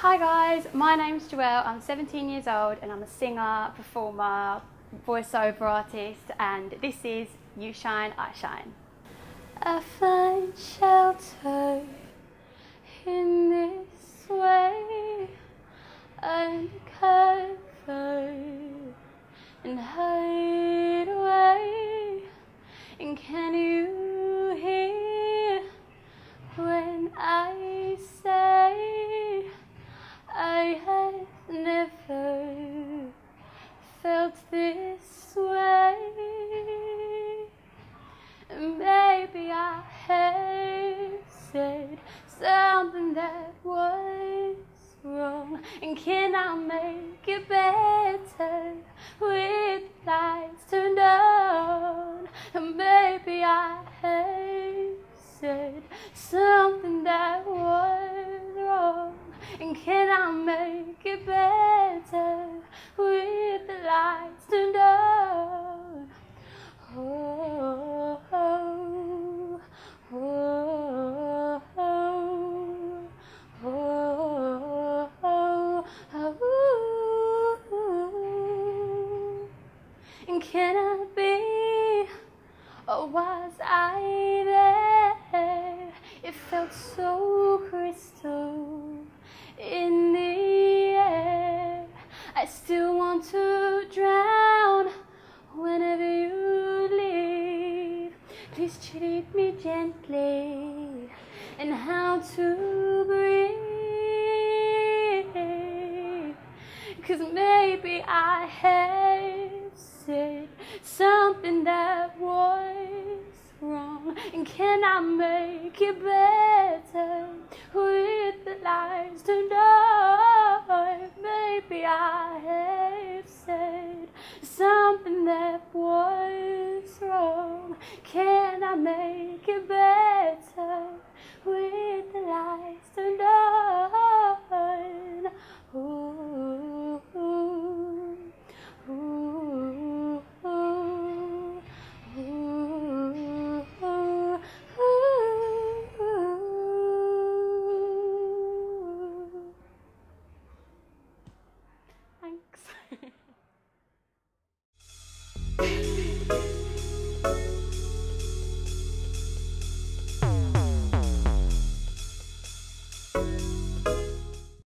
Hi guys, my name's Joelle. I'm 17 years old and I'm a singer, performer, voiceover artist, and this is You Shine, I Shine. I find shelter in this way, and this way? Maybe I have said something that was wrong. And can I make it better with lights turned on? And maybe I have said something that was wrong. And can I make can I be, or was I there? It felt so crystal in the air. I still want to drown whenever you leave. Please treat me gently and how to breathe. Cause maybe I have something that was wrong. And can I make it better with the turned on? Maybe I have said something that was wrong. Can I make it better